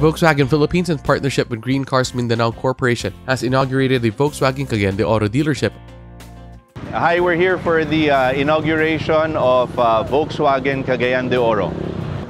Volkswagen Philippines, in partnership with Greencars Mindanao Corporation, has inaugurated the Volkswagen Cagayan de Oro dealership. Hi, we're here for the uh, inauguration of uh, Volkswagen Cagayan de Oro.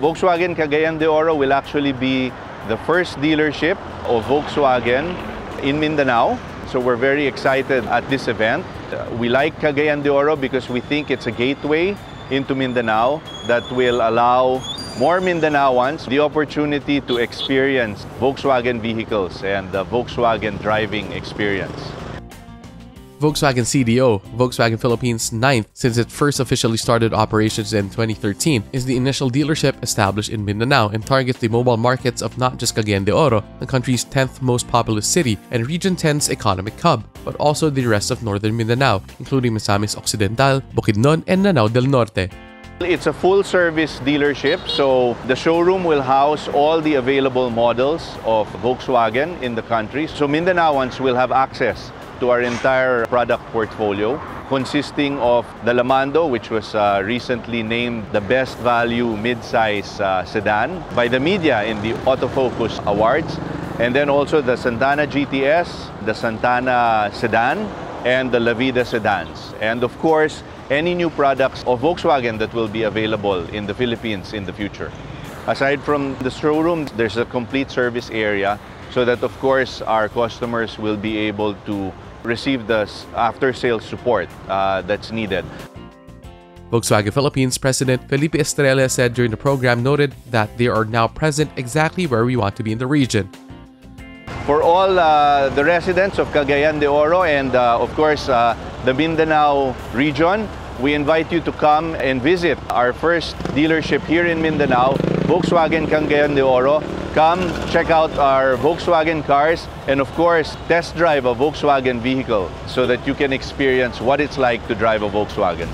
Volkswagen Cagayan de Oro will actually be the first dealership of Volkswagen in Mindanao. So we're very excited at this event. Uh, we like Cagayan de Oro because we think it's a gateway into Mindanao that will allow more Mindanaoans the opportunity to experience Volkswagen vehicles and the Volkswagen driving experience. Volkswagen CDO, Volkswagen Philippines' ninth since it first officially started operations in 2013, is the initial dealership established in Mindanao and targets the mobile markets of not just Cagayan de Oro, the country's 10th most populous city and Region 10's economic hub, but also the rest of northern Mindanao, including Misamis Occidental, Bukidnon, and Lanao del Norte. It's a full-service dealership, so the showroom will house all the available models of Volkswagen in the country. So Mindanaoans will have access to our entire product portfolio consisting of the Lamando, which was uh, recently named the best value mid-size uh, sedan by the media in the Autofocus Awards. And then also the Santana GTS, the Santana sedan, and the Lavida sedans. And of course, any new products of Volkswagen that will be available in the Philippines in the future. Aside from the showroom, there's a complete service area so that of course our customers will be able to receive the after-sales support uh, that's needed. Volkswagen Philippines President Felipe Estrella said during the program noted that they are now present exactly where we want to be in the region. For all uh, the residents of Cagayan de Oro and uh, of course uh, the Mindanao region, we invite you to come and visit our first dealership here in Mindanao, Volkswagen Cagayan de Oro. Come check out our Volkswagen cars and of course test drive a Volkswagen vehicle so that you can experience what it's like to drive a Volkswagen.